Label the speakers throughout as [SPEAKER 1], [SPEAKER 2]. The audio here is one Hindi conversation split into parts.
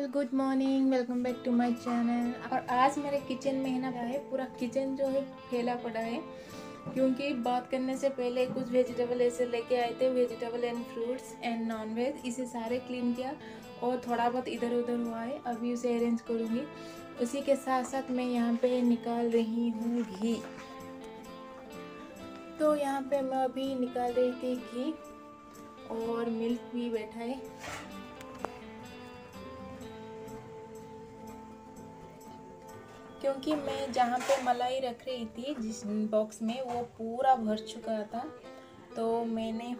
[SPEAKER 1] All good morning welcome back to my channel और आज मेरे किचन में है ना है पूरा किचन जो है फैला पड़ा है, क्योंकि बात करने से पहले कुछ वेजिटेबल ऐसे लेके आए थे vegetable and fruits and non veg इसे सारे क्लीन किया और थोड़ा बहुत इधर उधर हुआ है, अभी उसे अरेंज करूँगी। उसी के साथ साथ मैं यहाँ पे निकाल रही हूँ घी। तो यहाँ पे मैं अभी निकाल रही थी घी और मिल्क भी बैठा है। क्योंकि मैं जहाँ पे मलाई रख रही थी, जिस बॉक्स में, वो पूरा भर चुका था। तो मैंने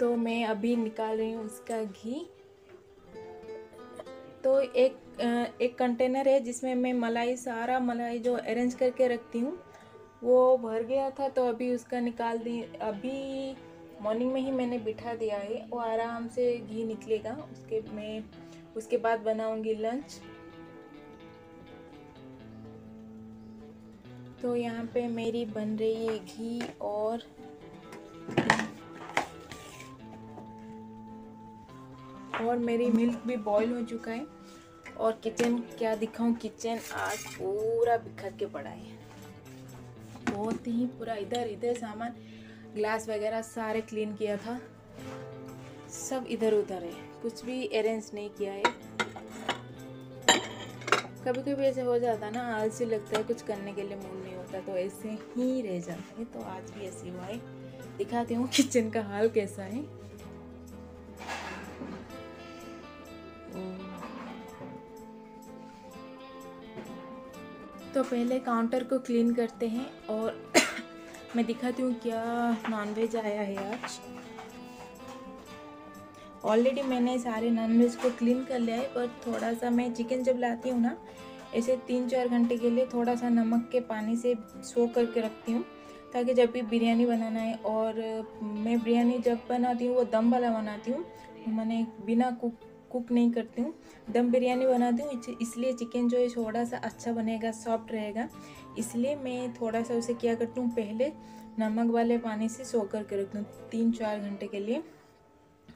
[SPEAKER 1] तो मैं अभी निकाल रही हूँ उसका घी। तो एक एक कंटेनर है जिसमें मैं मलाई, सारा मलाई जो अरेंज करके रखती हूँ, वो भर गया था। तो अभी उसका निकाल दी, अभी मॉर्निंग में ही मैंने बिठा दिया है। वो आराम से घी निकलेगा। उसके मैं, उसके बाद बनाऊँगी लंच तो यहाँ पे मेरी बन रही है घी और और मेरी मिल्क भी बॉईल हो चुका है। और किचन क्या दिखाऊँ, किचन आज पूरा बिखर के पड़ा है। बहुत ही पूरा इधर इधर सामान, ग्लास वगैरह सारे क्लीन किया था। सब इधर उधर है, कुछ भी अरेंज नहीं किया है। कभी कभी ऐसे हो जाता है ना, आलसी लगता है कुछ करने के लिए नहीं होता तो ऐसे ही रह जाता है। तो आज भी ऐसे हुआ है। दिखाती हूँ किचन का हाल कैसा है। तो पहले काउंटर को क्लीन करते हैं और मैं दिखाती हूँ क्या नॉनवेज आया है आज। ऑलरेडी मैंने सारे नॉनवेज को क्लीन कर लिया है पर थोड़ा सा मैं चिकन जब लाती हूँ ना ऐसे तीन चार घंटे के लिए थोड़ा सा नमक के पानी से सो करके रखती हूँ, ताकि जब भी बिरयानी बनाना है और मैं बिरयानी जब बनाती हूँ, वो दम वाला बनाती हूँ, मैंने बिना कुक कुक नहीं करती हूँ। दम बिरयानी बनाती हूँ इसलिए चिकन जो है थोड़ा सा अच्छा बनेगा, सॉफ्ट रहेगा। इसलिए मैं थोड़ा सा उसे क्या करती हूँ, पहले नमक वाले पानी से सो करके रखती हूँ, तीन चार घंटे के लिए।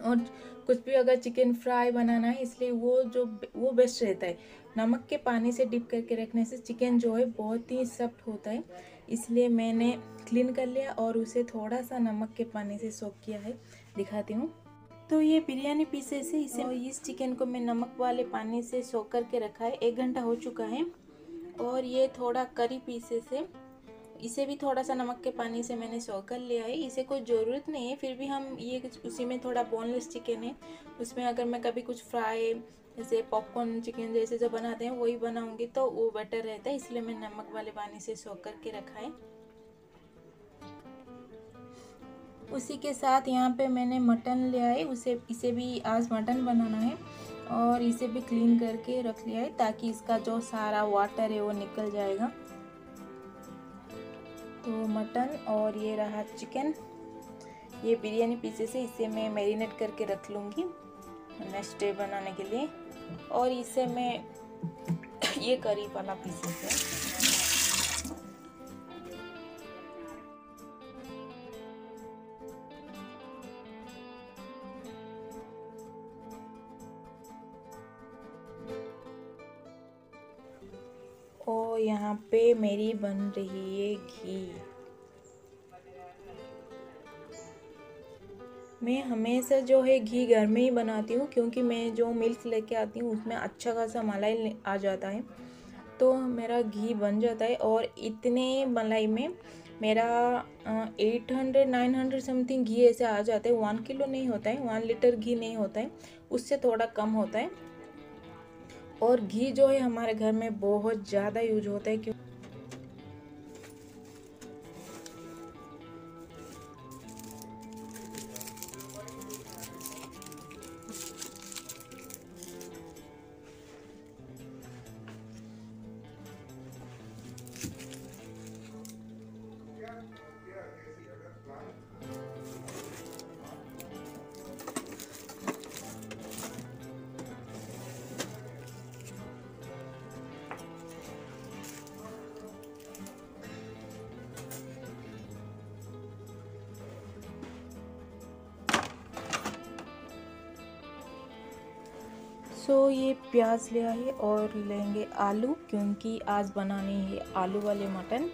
[SPEAKER 1] और कुछ भी अगर चिकन फ्राई बनाना है, इसलिए वो जो वो बेस्ट रहता है। नमक के पानी से डिप करके रखने से चिकन जो है बहुत ही सॉफ्ट होता है। इसलिए मैंने क्लीन कर लिया और उसे थोड़ा सा नमक के पानी से सोख किया है। दिखाती हूँ। तो ये बिरयानी पीसेस है। इसे इस चिकन को मैं नमक वाले पानी से सोख करके रखा है। एक घंटा हो चुका है और ये थोड़ा करी पीसेस है। इसे भी थोड़ा सा नमक के पानी से मैंने सो कर लिया है। इसे कोई ज़रूरत नहीं है। फिर भी हम ये उसी में थोड़ा बोनलेस चिकन है। उसमें अगर मैं कभी कुछ फ्राई जैसे पॉपकॉर्न चिकन जैसे जो बनाते हैं, वही बनाऊँगी तो वो बेटर रहता है, इसलिए मैं नमक वाले पानी से सो करके रखा है। उसी के साथ यहाँ पे मैंने मटन लिया है, उसे, इसे भी आज मटन बनाना है और इसे भी क्लीन करके रख लिया है ताकि इसका जो सारा वाटर है वो निकल जाएगा। तो मटन और ये रहा चिकन ये बिरयानी पीसेस है, इसे मैं मैरिनेट करके रख लूँगी। नेक्स्ट डे बनाने के लिए। और इसे मैं ये करी वाला पीसेस है और यहाँ पे मेरी बन रही है घी। मैं हमेशा जो है घी घर में ही बनाती हूँ, क्योंकि मैं जो मिल्क लेके आती हूँ, उसमें अच्छा खासा मलाई आ जाता है। तो मेरा घी बन जाता है और इतने मलाई में मेरा eight hundred nine hundred something घी ऐसे आ जाता है। वन किलो नहीं होता है वन लीटर घी नहीं होता है, उससे थोड़ा कम होता है। और घी जो है हमारे घर में बहुत ज़्यादा यूज़ होता है, क्यों सो ये प्याज लिया है और लेंगे आलू, क्योंकि आज बनानी है आलू वाले मटन।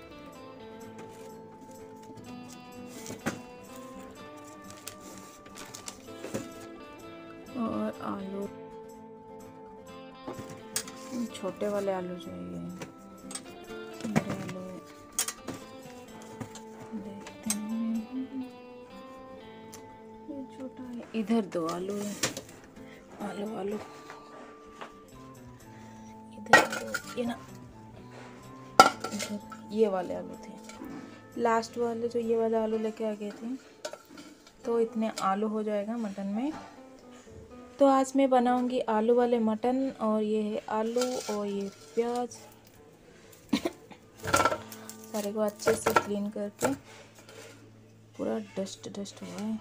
[SPEAKER 1] और आलू। छोटे वाले आलू चाहिए। छोटा इधर दो आलू है। आलू आलू। ये ना। ये वाले आलू थे। लास्ट वाले जो ये वाले आलू लेके आ गए थे तो इतने आलू हो जाएगा मटन में। तो आज मैं बनाऊँगी आलू वाले मटन और ये है आलू और ये प्याज। सारे को अच्छे से क्लीन करके पूरा डस्ट डस्ट हुआ है।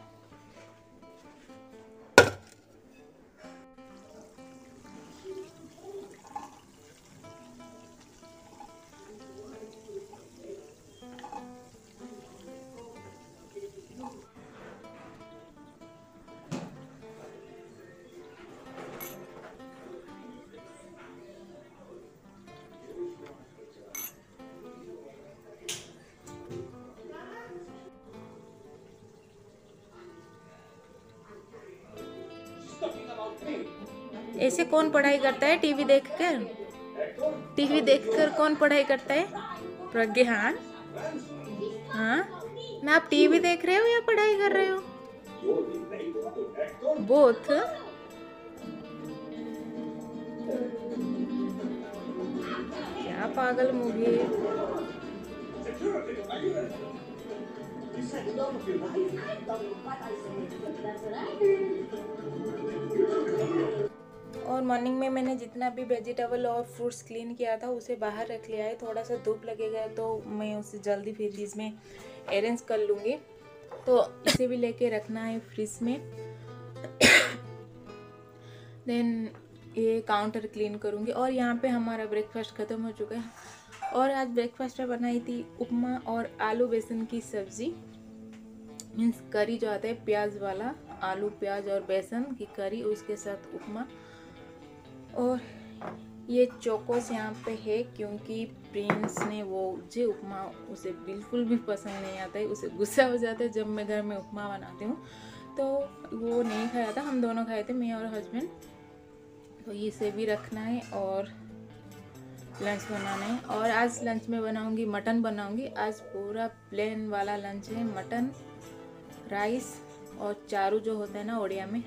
[SPEAKER 1] ऐसे कौन पढ़ाई करता है? टीवी देखकर? टीवी देखकर कौन पढ़ाई करता है? प्रज्ञान। हाँ? ना आप टीवी देख रहे हो या पढ़ाई कर रहे हो? बोथ क्या पागल मूवी और मॉर्निंग में मैंने जितना भी वेजिटेबल और फ्रूट्स क्लीन किया था, उसे बाहर रख लिया है। थोड़ा सा धूप लगेगा तो मैं उसे जल्दी फिर फ्रिज में अरेंज कर लूँगी। तो इसे भी लेके रखना है फ्रिज में। देन ये काउंटर क्लीन करूँगी। और यहाँ पे हमारा ब्रेकफास्ट ख़त्म हो चुका है। और आज ब्रेकफास्ट में बनाई थी उपमा और आलू बेसन की सब्ज़ी। मीन्स करी जो आता है, प्याज वाला, आलू, प्याज और बेसन की करी उसके साथ उपमा। और ये चौकोस यहाँ पे है क्योंकि प्रिंस ने वो जो उपमा उसे बिल्कुल भी पसंद नहीं आता है, उसे गुस्सा हो जाता है जब मैं घर में उपमा बनाती हूँ। तो वो नहीं खाया था, हम दोनों खाए थे, मैं और हस्बैंड तो इसे भी रखना है और लंच बनाना है। और आज लंच में बनाऊँगी मटन बनाऊँगी। आज पूरा प्लेन वाला लंच है मटन राइस और चारू जो होता है ना, ओडिया में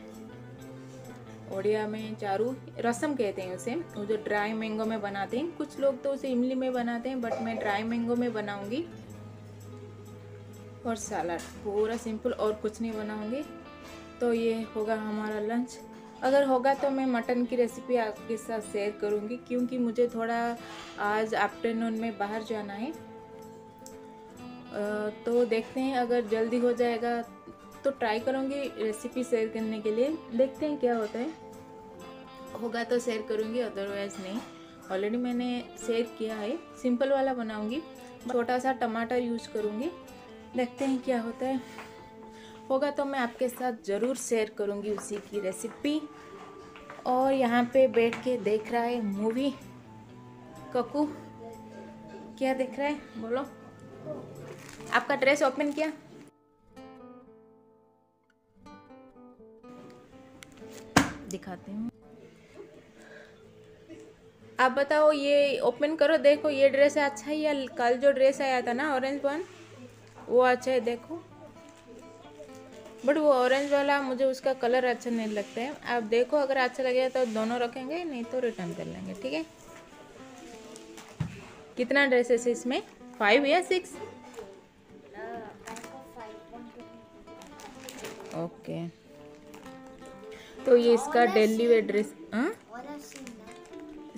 [SPEAKER 1] ओडिया में चारू रसम कहते हैं उसे। वो जो ड्राई मैंगो में बनाते हैं, कुछ लोग तो उसे इमली में बनाते हैं बट मैं ड्राई मैंगो में बनाऊँगी। और सलाद, पूरा सिंपल और कुछ नहीं बनाऊँगी। तो ये होगा हमारा लंच अगर होगा तो मैं मटन की रेसिपी आपके साथ शेयर करूँगी, क्योंकि मुझे थोड़ा आज आफ्टरनून में बाहर जाना है। तो देखते हैं, अगर जल्दी हो जाएगा तो ट्राई करूँगी रेसिपी शेयर करने के लिए। देखते हैं क्या होता है। होगा तो शेयर करूँगी अदरवाइज़ नहीं। ऑलरेडी मैंने शेयर किया है। सिंपल वाला बनाऊँगी। छोटा सा टमाटर यूज़ करूँगी। देखते हैं क्या होता है। होगा तो मैं आपके साथ ज़रूर शेयर करूँगी उसी की रेसिपी और यहाँ पे बैठ के देख रहा है मूवी ककू, क्या देख रहा है? बोलो। आपका ड्रेस ओपन किया? दिखाती हूँ। आप बताओ ये ओपन करो देखो ये ड्रेस अच्छा है या कल जो ड्रेस आया था ना ऑरेंज वन वो अच्छा है देखो। बट वो ऑरेंज वाला मुझे उसका कलर अच्छा नहीं लगता है। आप देखो अगर अच्छा लगेगा तो दोनों रखेंगे नहीं तो रिटर्न कर लेंगे ठीक है? कितना ड्रेसेस है इसमें? फाइव या सिक्स ओके okay. तो ये इसका डेली वेयर ड्रेस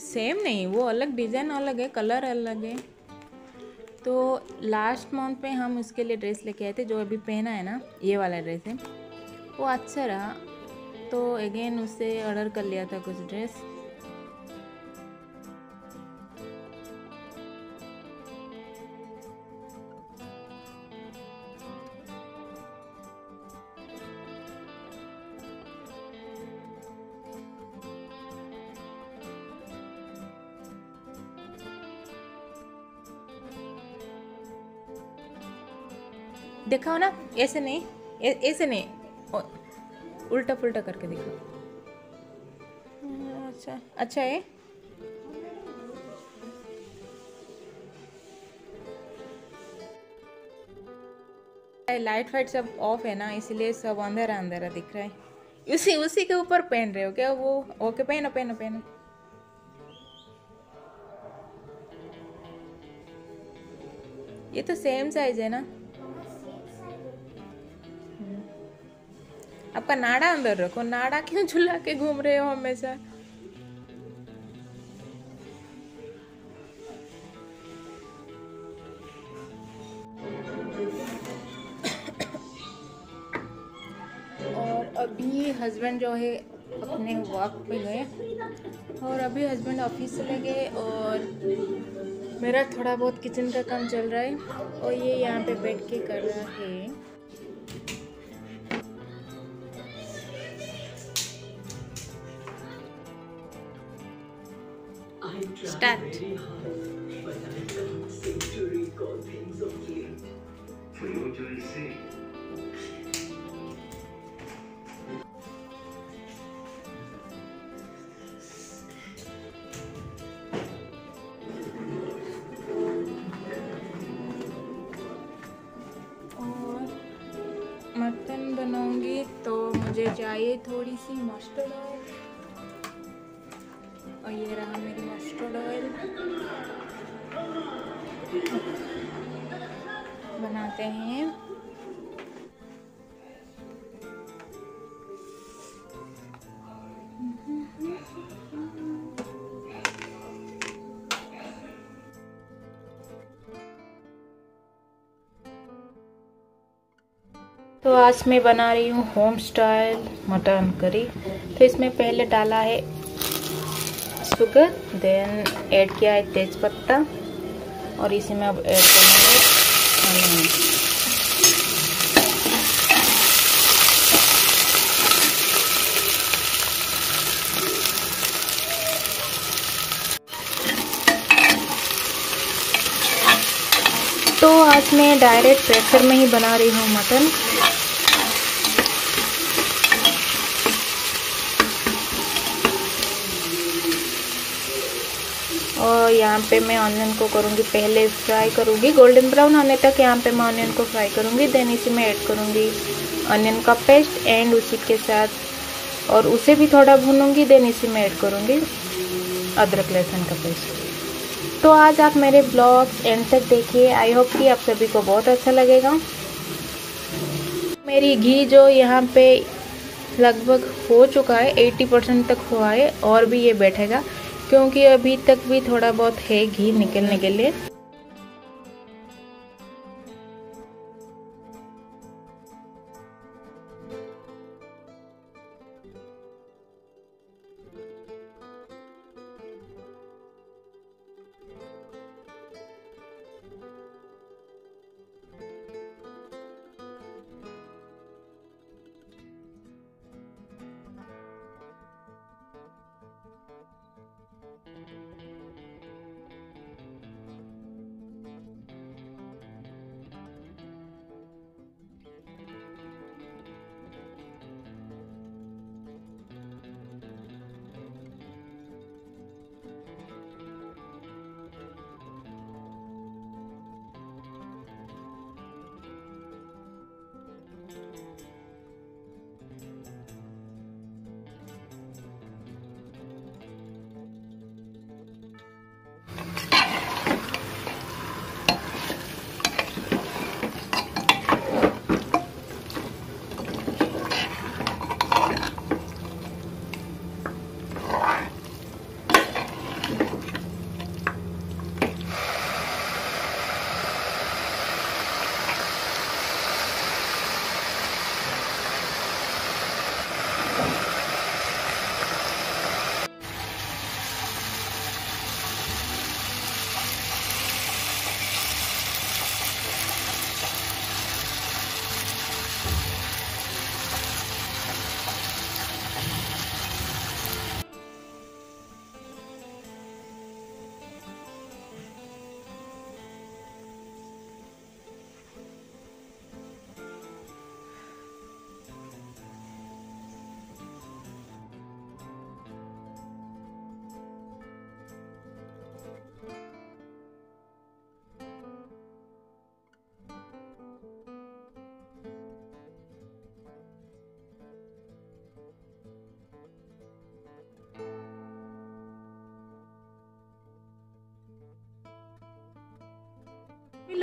[SPEAKER 1] सेम नहीं, वो अलग डिज़ाइन अलग है कलर अलग है। तो लास्ट मंथ में हम उसके लिए ड्रेस लेके आए थे, जो अभी पहना है ना, ये वाला ड्रेस है। वो अच्छा रहा। तो अगेन उससे ऑर्डर कर लिया था कुछ ड्रेस दिखाओ ना ऐसे नहीं ऐ- ऐसे नहीं उल्टा पुल्टा करके दिखाओ। अच्छा। अच्छा है? लाइट फाइट सब ऑफ़ है ना इसलिए सब अंधेरा अंधेरा दिख रहा है। उसी उसी के ऊपर पहन रहे हो क्या वो? ओके पहनो पहनो पहनो। ये तो सेम साइज़ है ना। आपका नाड़ा अंदर रखो, नाड़ा क्यों झुला के घूम रहे हो हमेशा? और अभी हस्बैंड जो है, अपने वर्क पे गए। और अभी हस्बैंड ऑफ़िस चले गए और मेरा थोड़ा बहुत किचन का काम चल रहा है और ये यहाँ पे बैठ के कर रहा है। मुझे चाहिए थोड़ी सी मस्टर्ड ऑयल और ये रहा मेरी मस्टर्ड ऑयल बनाते हैं। तो आज मैं बना रही हूँ होम स्टाइल मटन करी। तो इसमें पहले डाला है शुगर देन ऐड किया है तेज पत्ता और इसी में अब ऐड करेंगे अनियन तो आज मैं डायरेक्ट प्रेशर में ही बना रही हूँ मटन। और यहाँ पे मैं ऑनियन को करूँगी, पहले फ्राई करूँगी। गोल्डन ब्राउन होने तक यहाँ पे मैं ऑनियन को फ्राई करूँगी देन इसी में ऐड करूँगी ऑनियन का पेस्ट एंड उसी के साथ। और उसे भी थोड़ा भूनूँगी देन इसी में ऐड करूँगी अदरक लहसुन का पेस्ट तो आज आप मेरे ब्लॉग्स एंड तक देखिए। आई होप कि आप सभी को बहुत अच्छा लगेगा। मेरी घी जो यहाँ पे लगभग हो चुका है 80 परसेंट तक हुआ है, और भी ये बैठेगा, क्योंकि अभी तक भी थोड़ा बहुत है घी निकलने के लिए।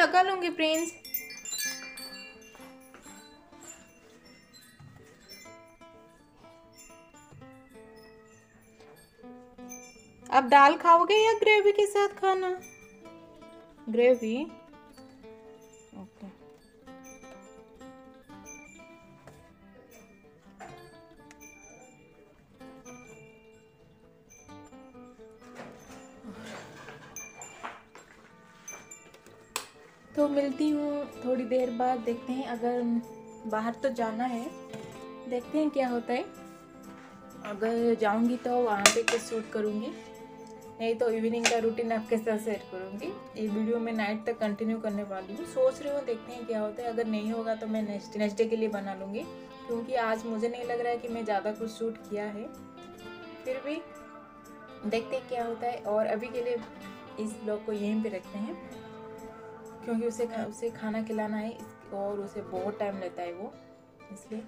[SPEAKER 1] लगा लूँगी प्रिंस अब दाल खाओगे या ग्रेवी के साथ खाना? ग्रेवी तो मिलती हूँ थोड़ी देर बाद, देखते हैं अगर बाहर तो जाना है। देखते हैं क्या होता है। अगर जाऊँगी तो वहाँ पे कुछ शूट करूँगी। नहीं तो इवनिंग का रूटीन आपके साथ शेयर करूँगी। ये वीडियो मैं नाइट तक कंटिन्यू करने वाली हूँ। सोच रही हूँ, देखते हैं क्या होता है। अगर नहीं होगा तो मैं नेक्स्ट नेक्स्ट डे के लिए बना लूँगी। क्योंकि आज मुझे नहीं लग रहा है कि मैं ज़्यादा कुछ शूट किया है। फिर भी देखते हैं क्या होता है। और अभी के लिए इस ब्लॉग को यहीं पे रखते हैं। क्योंकि उसे खा, उसे खाना खिलाना है और उसे बहुत टाइम लेता है वो इसलिए।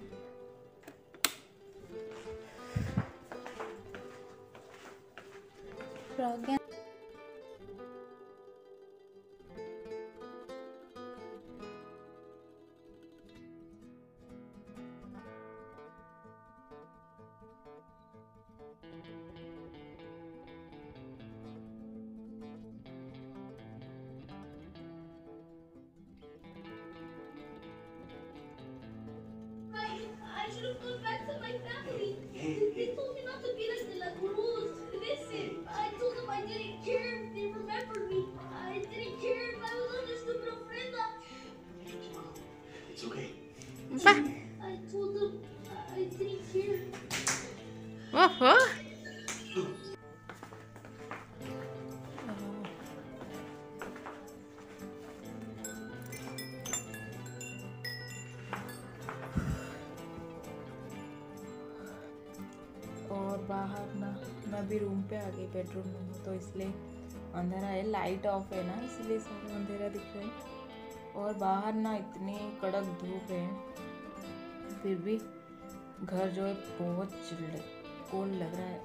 [SPEAKER 1] बेडरूम में तो इसलिए अंधेरा है लाइट ऑफ़ है ना, इसलिए सारा अंधेरा दिख रहा है। और बाहर ना इतनी कड़क धूप है, फिर भी घर जो है बहुत चिल्ड कोल्ड लग रहा है।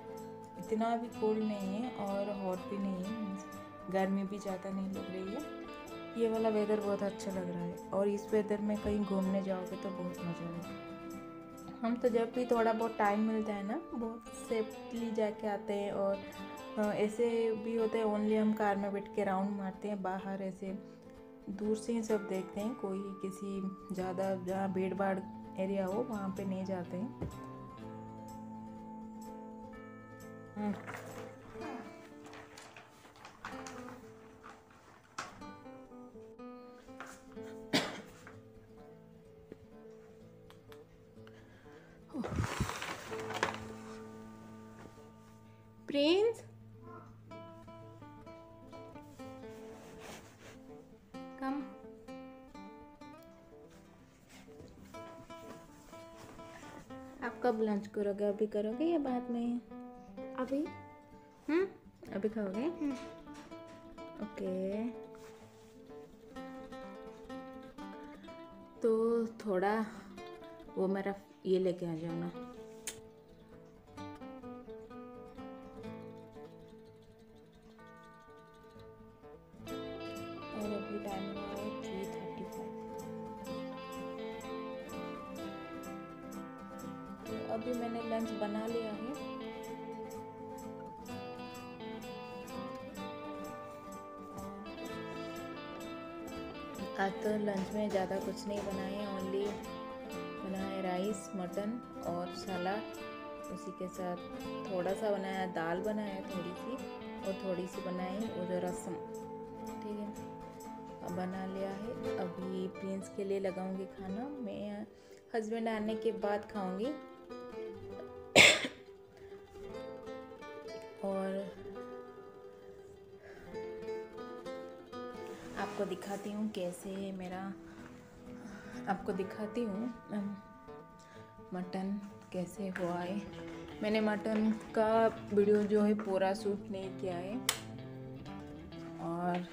[SPEAKER 1] इतना भी कोल्ड नहीं है और हॉट भी नहीं है गर्मी भी ज़्यादा नहीं लग रही है। ये वाला वेदर बहुत अच्छा लग रहा है, और इस वेदर में कहीं घूमने जाओगे तो बहुत मज़ा आएगा। हम तो जब भी थोड़ा बहुत टाइम मिलता है ना, बहुत सेफ्टली जाके आते हैं और ऐसे भी होते हैं ओनली हम कार में बैठ के राउंड मारते हैं, बाहर ऐसे दूर से ही सब देखते हैं, कोई किसी ज़्यादा जहाँ भीड़ भाड़ एरिया हो, वहाँ पे नहीं जाते हैं हम्म। प्रिंस कब लंच करोगे? अभी करोगे या बाद में?
[SPEAKER 2] अभी।
[SPEAKER 1] हम्म? अभी खाओगे? ओके। तो थोड़ा वो मेरा ये लेके आ जाओ ना अभी मैंने लंच बना लिया है। आज तो लंच में ज़्यादा कुछ नहीं बनाए ओनली बनाए राइस मटन और सलाद उसी के साथ थोड़ा सा बनाया, दाल बनाया थोड़ी सी और थोड़ी सी बनाई जो रसम। ठीक है। अब बना लिया है। अभी प्रिंस के लिए लगाऊँगी खाना। मैं हस्बैंड आने के बाद खाऊँगी। और आपको दिखाती हूँ कैसे मेरा, आपको दिखाती हूँ मटन कैसे हुआ है। मैंने मटन का वीडियो जो है पूरा शूट नहीं किया है। और